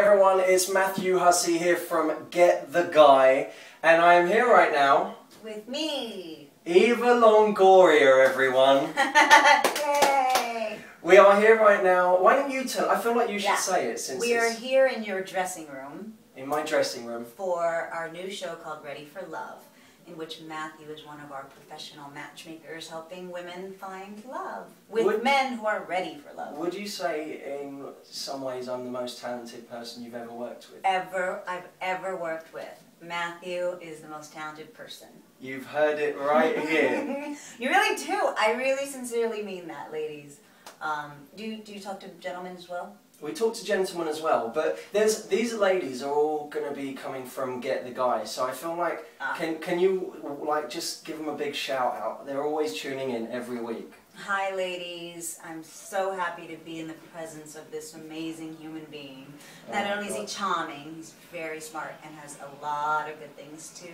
everyone, it's Matthew Hussey here from Get the Guy, and I am here right now with me, Eva Longoria, everyone. Yay! We are here right now. Why don't you tell? I feel like you should Yeah. say it since We are here in your dressing room in my dressing room. for our new show called Ready for Love, in which Matthew is one of our professional matchmakers helping women find love with Would- men who are ready for love. Would you say, in some ways, I'm the most talented person you've ever worked with? Ever I've ever worked with. Matthew is the most talented person. You've heard it right here. you really do. I really sincerely mean that, ladies. Um, do, do you talk to gentlemen as well? We talk to gentlemen as well, but there's these ladies are all going to be coming from Get the Guy, so I feel like Ah. can can you like just give them a big shout out? They're always tuning in every week. Hi, ladies. I'm so happy to be in the presence of this amazing human being. Not only is he charming, he's very smart and has a lot of good things to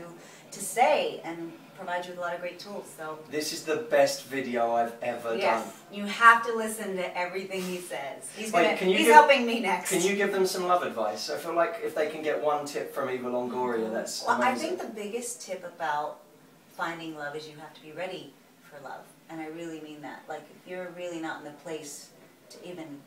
to say and provides you with a lot of great tools. So, This is the best video I've ever yes, done. you have to listen to everything he says. He's Wait, gonna, can you he's give- helping me next. Can you give them some love advice? I feel like if they can get one tip from Eva Longoria, that's Well, I think the biggest tip about finding love is you have to be ready for love. And I really mean that. Like, if you're really not in the place to even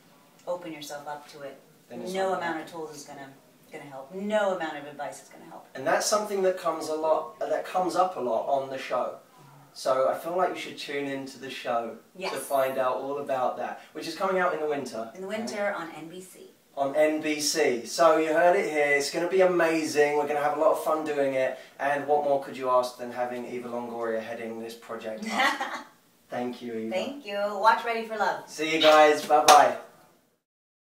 open yourself up to it, Then it's no not amount of tools is gonna gonna help. No amount of advice is gonna help. And that's something that comes a lot, that comes up a lot on the show. Mm-hmm. So I feel like you should tune into the show Yes. to find out all about that, which is coming out in the winter. In the winter on NBC. on NBC. So you heard it here. It's going to be amazing. We're going to have a lot of fun doing it. And what more could you ask than having Eva Longoria heading this project up? Thank you, Eva. Thank you. Watch Ready for Love. See you guys. Bye bye.